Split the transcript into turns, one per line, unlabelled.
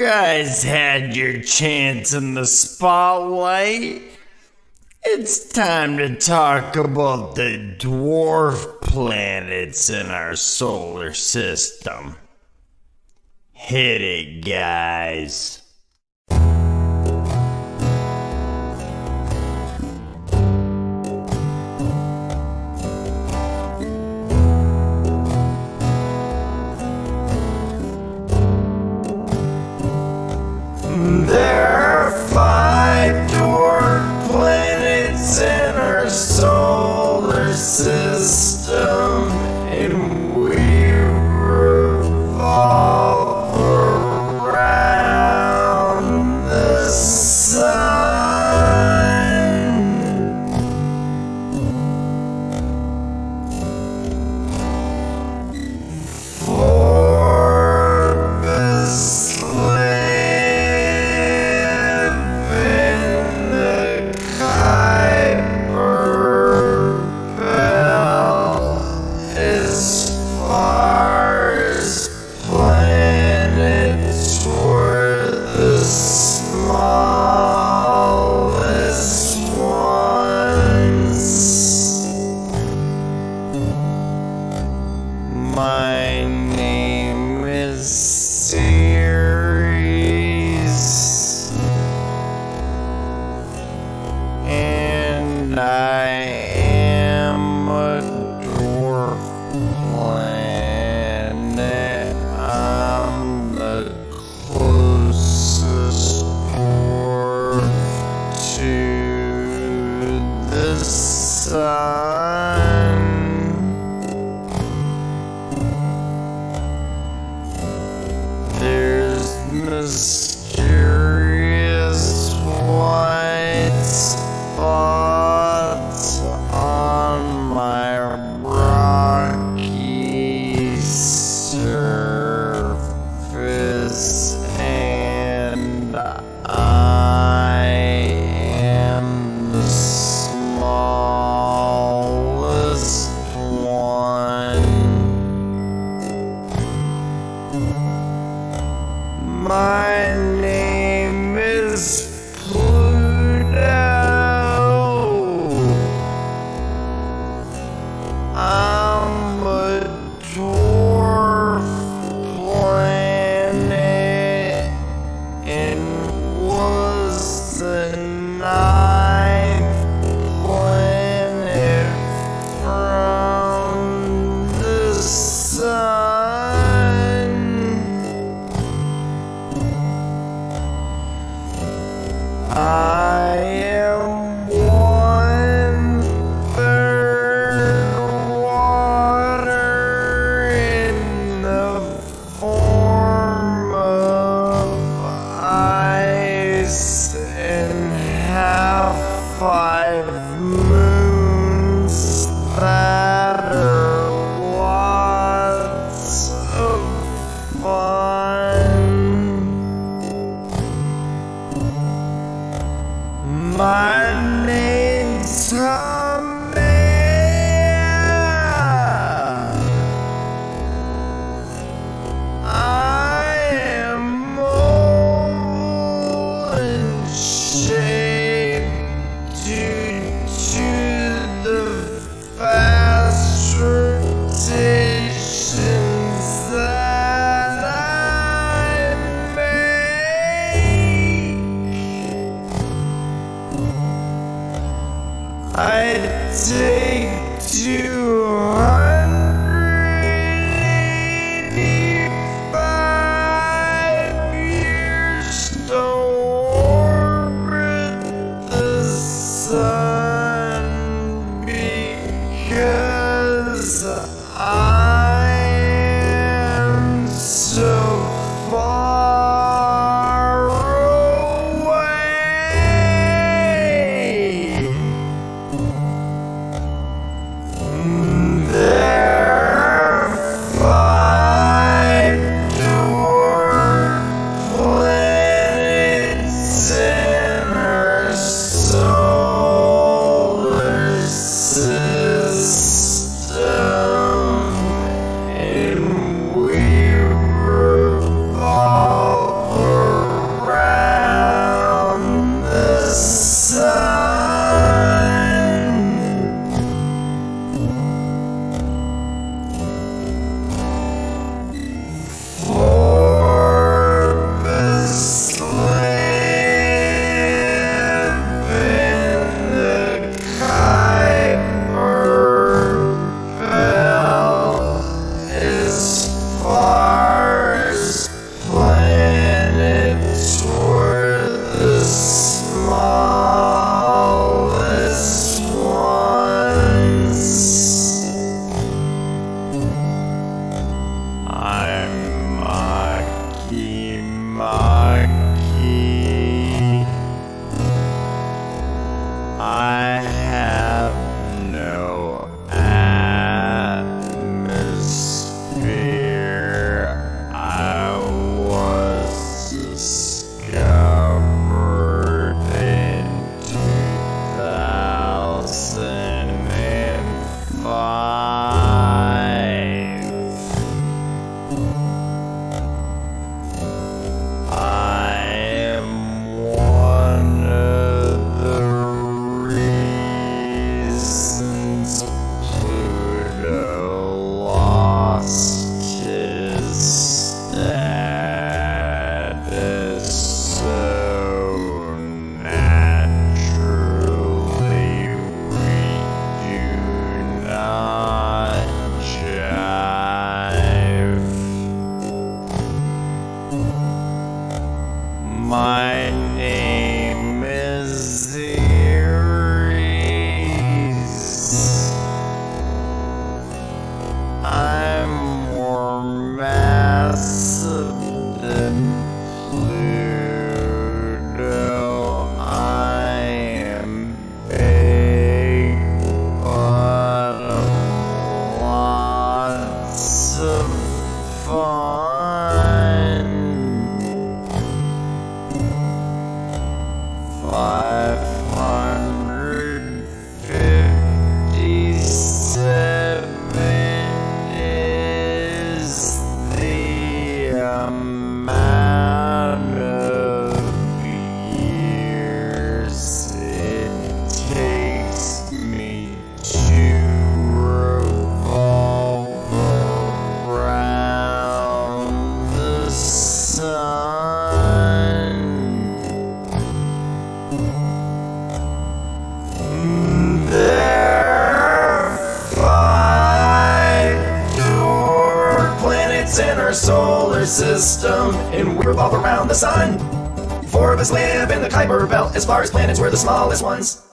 guys had your chance in the spotlight. It's time to talk about the dwarf planets in our solar system. Hit it, guys. There my I'd take two. my name. Five solar system, and we revolve around the sun. Four of us live in the Kuiper Belt, as far as planets we're the smallest ones.